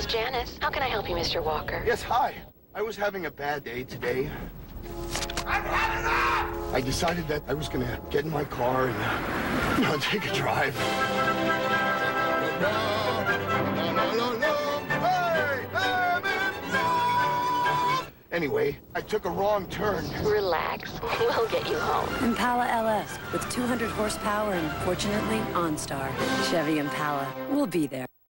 is Janice. How can I help you, Mr. Walker? Yes, hi. I was having a bad day today. I've had enough! I decided that I was gonna get in my car and, you know, take a drive. Anyway, I took a wrong turn. Relax. We'll get you home. Impala LS with 200 horsepower and, fortunately, OnStar. Chevy Impala. We'll be there.